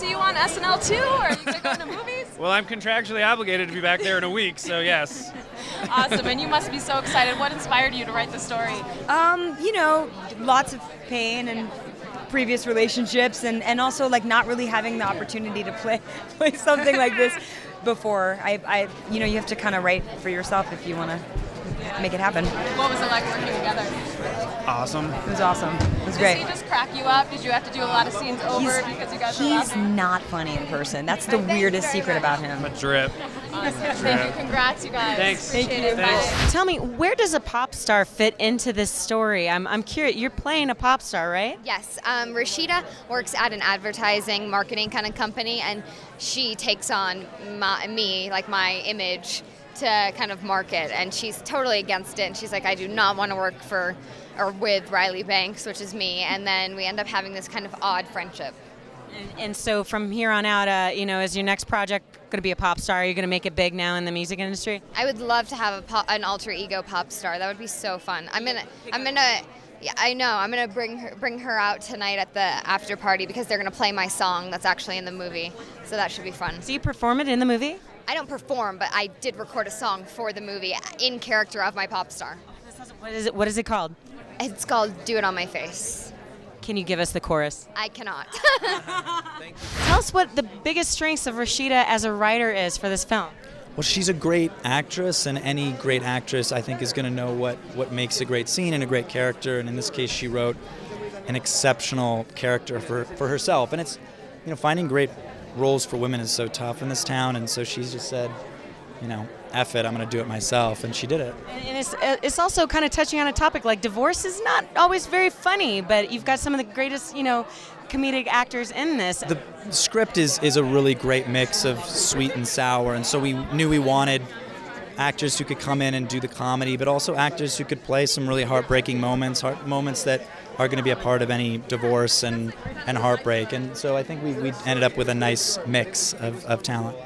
see you on SNL too, or are you gonna go to movies? Well, I'm contractually obligated to be back there in a week, so yes. Awesome, and you must be so excited. What inspired you to write the story? Um, you know, lots of pain and previous relationships, and, and also like not really having the opportunity to play play something like this before. I, I you know, you have to kind of write for yourself if you want to make it happen. What was it like working together? Awesome. It was awesome. It was Did great. he just crack you up? Did you have to do a lot of scenes over He's, because you guys were he's not funny in person. That's the weirdest secret about him. A drip. Thank you. Congrats, you guys. Thanks. Appreciate it. Thanks. Tell me, where does a pop star fit into this story? I'm, I'm curious. You're playing a pop star, right? Yes, um, Rashida works at an advertising marketing kind of company, and she takes on my, me, like my image, to kind of market. And she's totally against it. And she's like, I do not want to work for or with Riley Banks, which is me. And then we end up having this kind of odd friendship. And, and so from here on out, uh, you know, is your next project going to be a pop star? Are you going to make it big now in the music industry? I would love to have a pop, an alter ego pop star. That would be so fun. I'm gonna, I'm gonna. Yeah, I know. I'm gonna bring her bring her out tonight at the after party because they're gonna play my song that's actually in the movie. So that should be fun. Do you perform it in the movie? I don't perform, but I did record a song for the movie in character of my pop star. What is it? What is it called? It's called "Do It on My Face." Can you give us the chorus? I cannot. Tell us what the biggest strengths of Rashida as a writer is for this film. Well, she's a great actress, and any great actress, I think, is going to know what, what makes a great scene and a great character. And in this case, she wrote an exceptional character for, for herself. And it's, you know, finding great roles for women is so tough in this town. And so she's just said, you know, F it, I'm going to do it myself. And she did it. And it's, uh, it's also kind of touching on a topic like divorce is not always very funny, but you've got some of the greatest, you know, comedic actors in this. The script is, is a really great mix of sweet and sour. And so we knew we wanted actors who could come in and do the comedy, but also actors who could play some really heartbreaking moments, heart, moments that are going to be a part of any divorce and, and heartbreak. And so I think we, we ended up with a nice mix of, of talent.